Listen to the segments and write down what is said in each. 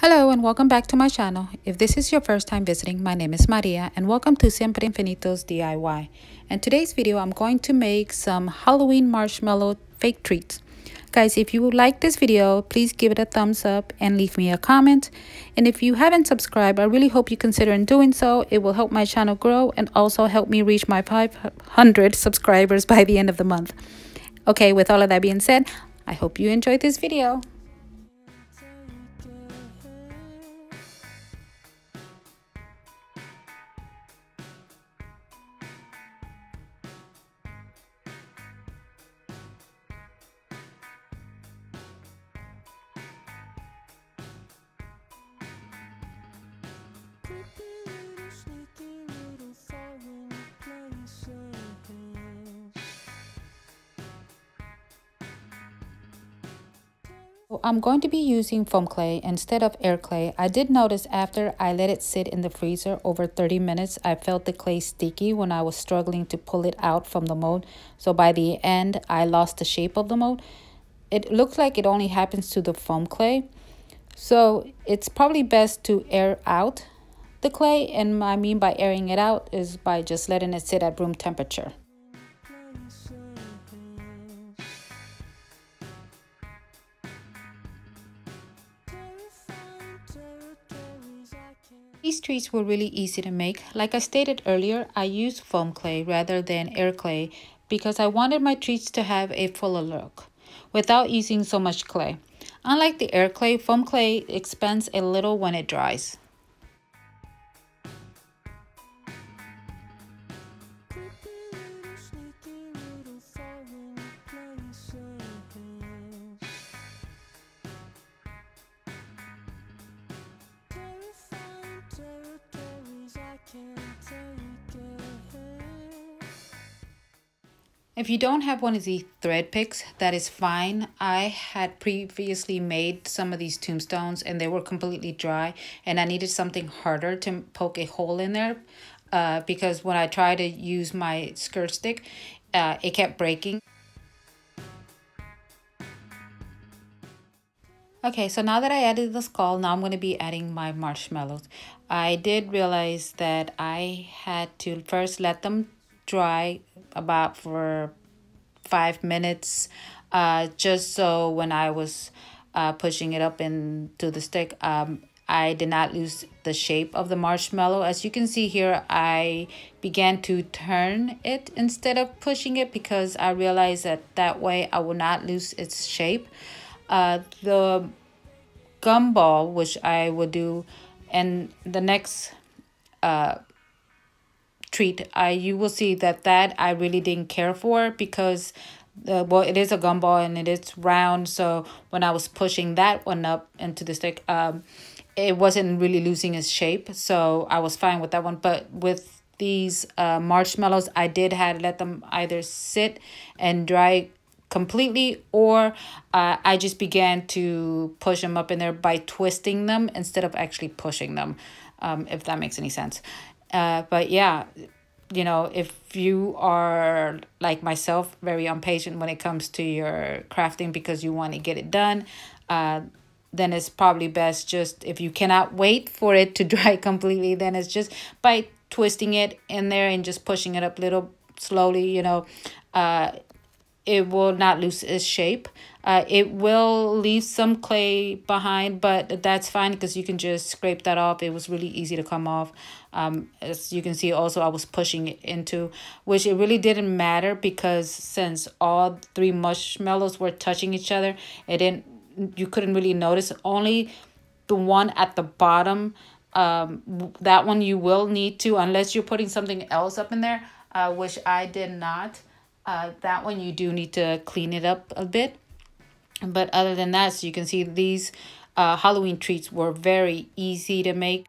Hello and welcome back to my channel. If this is your first time visiting, my name is Maria and welcome to Siempre Infinitos DIY. In today's video, I'm going to make some Halloween marshmallow fake treats. Guys, if you like this video, please give it a thumbs up and leave me a comment. And if you haven't subscribed, I really hope you consider in doing so. It will help my channel grow and also help me reach my 500 subscribers by the end of the month. Okay, with all of that being said, I hope you enjoyed this video. Oh, I'm going to be using foam clay instead of air clay. I did notice after I let it sit in the freezer over 30 minutes, I felt the clay sticky when I was struggling to pull it out from the mold. So by the end, I lost the shape of the mold. It looks like it only happens to the foam clay. So it's probably best to air out the clay. And I mean by airing it out is by just letting it sit at room temperature. These treats were really easy to make. Like I stated earlier, I used foam clay rather than air clay because I wanted my treats to have a fuller look without using so much clay. Unlike the air clay, foam clay expands a little when it dries. If you don't have one of these thread picks, that is fine. I had previously made some of these tombstones and they were completely dry and I needed something harder to poke a hole in there uh, because when I tried to use my skewer stick, uh, it kept breaking. Okay, so now that I added the skull, now I'm going to be adding my marshmallows. I did realize that I had to first let them dry about for five minutes uh, just so when I was uh, pushing it up into the stick um, I did not lose the shape of the marshmallow. As you can see here I began to turn it instead of pushing it because I realized that that way I will not lose its shape. Uh, the gumball which I will do and the next uh, treat. I you will see that that I really didn't care for because uh, well it is a gumball and it is round. So when I was pushing that one up into the stick um it wasn't really losing its shape. So I was fine with that one. But with these uh, marshmallows I did had let them either sit and dry completely or uh, I just began to push them up in there by twisting them instead of actually pushing them um, if that makes any sense uh, but yeah, you know, if you are like myself, very impatient when it comes to your crafting because you want to get it done, uh, then it's probably best just if you cannot wait for it to dry completely, then it's just by twisting it in there and just pushing it up little slowly, you know, uh, it will not lose its shape. Uh, it will leave some clay behind, but that's fine because you can just scrape that off. It was really easy to come off. Um, as you can see, also I was pushing it into, which it really didn't matter because since all three marshmallows were touching each other, it didn't. You couldn't really notice. Only the one at the bottom, um, that one you will need to unless you're putting something else up in there, uh, which I did not. Uh, that one you do need to clean it up a bit. But other than that, so you can see these uh, Halloween treats were very easy to make.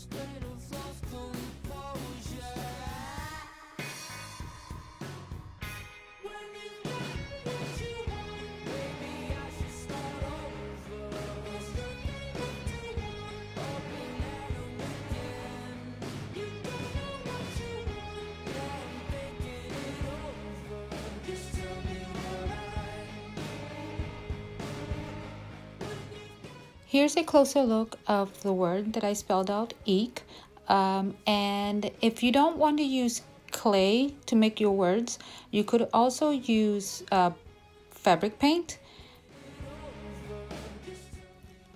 straight Here's a closer look of the word that I spelled out, eek. Um, and if you don't want to use clay to make your words, you could also use uh, fabric paint.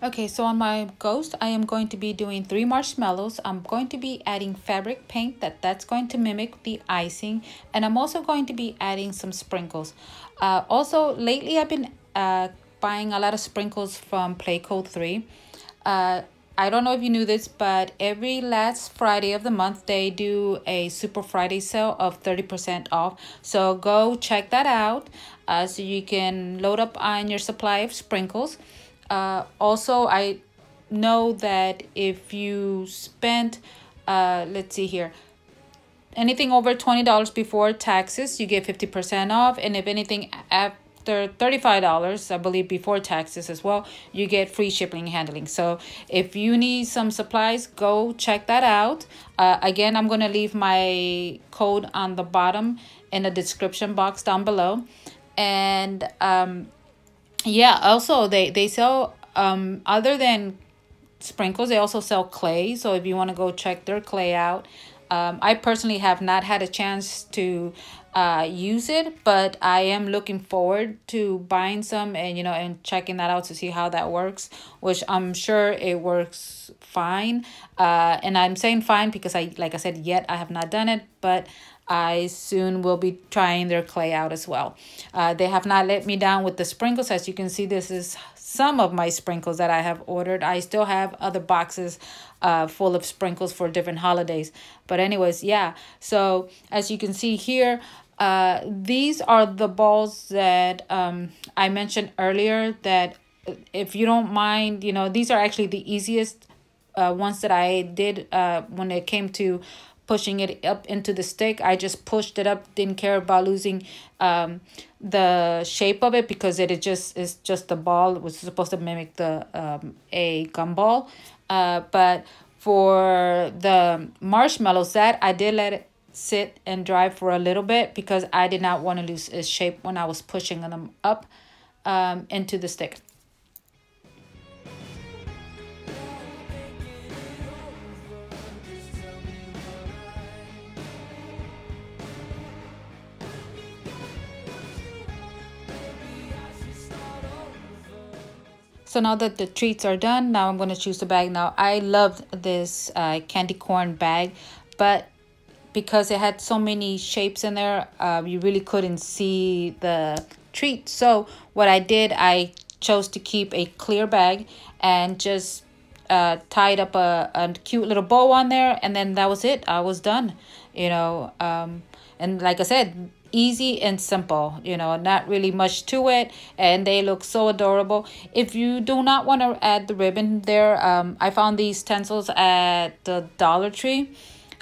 Okay, so on my ghost, I am going to be doing three marshmallows. I'm going to be adding fabric paint that that's going to mimic the icing. And I'm also going to be adding some sprinkles. Uh, also, lately I've been uh, buying a lot of sprinkles from Playcode 3. Uh, I don't know if you knew this, but every last Friday of the month, they do a Super Friday sale of 30% off. So go check that out uh, so you can load up on your supply of sprinkles. Uh, also, I know that if you spend, uh, let's see here, anything over $20 before taxes, you get 50% off. And if anything after $35, I believe, before taxes as well, you get free shipping and handling. So if you need some supplies, go check that out. Uh, again, I'm going to leave my code on the bottom in the description box down below. And um, yeah, also they, they sell, um, other than sprinkles, they also sell clay. So if you want to go check their clay out, um, I personally have not had a chance to uh, use it, but I am looking forward to buying some and you know and checking that out to see how that works, which I'm sure it works fine. Uh, and I'm saying fine because I like I said yet I have not done it, but I soon will be trying their clay out as well. Uh, they have not let me down with the sprinkles. As you can see, this is some of my sprinkles that I have ordered. I still have other boxes uh, full of sprinkles for different holidays. But anyways, yeah. So as you can see here, uh, these are the balls that um, I mentioned earlier that if you don't mind, you know, these are actually the easiest uh, ones that I did uh, when it came to pushing it up into the stick. I just pushed it up, didn't care about losing um, the shape of it because it is just is just the ball. It was supposed to mimic the um, a gumball. Uh, but for the marshmallow set, I did let it sit and dry for a little bit because I did not want to lose its shape when I was pushing them up um, into the stick. So now that the treats are done, now I'm going to choose the bag. Now, I loved this uh, candy corn bag, but because it had so many shapes in there, uh, you really couldn't see the treat. So what I did, I chose to keep a clear bag and just uh, tied up a, a cute little bow on there. And then that was it. I was done, you know. Um, and like I said, easy and simple you know not really much to it and they look so adorable if you do not want to add the ribbon there um i found these stencils at the dollar tree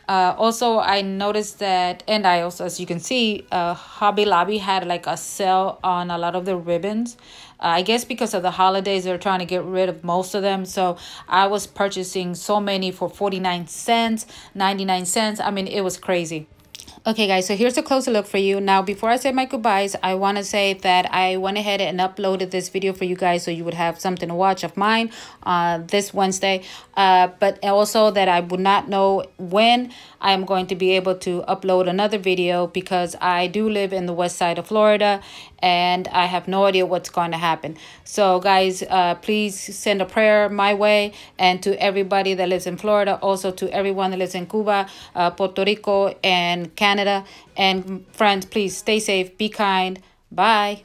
uh, also, I noticed that, and I also, as you can see, uh, Hobby Lobby had like a sale on a lot of the ribbons. Uh, I guess because of the holidays, they're trying to get rid of most of them. So I was purchasing so many for 49 cents, 99 cents. I mean, it was crazy. Okay guys, so here's a closer look for you. Now, before I say my goodbyes, I want to say that I went ahead and uploaded this video for you guys so you would have something to watch of mine uh, this Wednesday. Uh, but also that I would not know when I am going to be able to upload another video because I do live in the west side of Florida and I have no idea what's going to happen. So guys, uh, please send a prayer my way and to everybody that lives in Florida, also to everyone that lives in Cuba, uh, Puerto Rico, and Canada. And friends, please stay safe, be kind. Bye.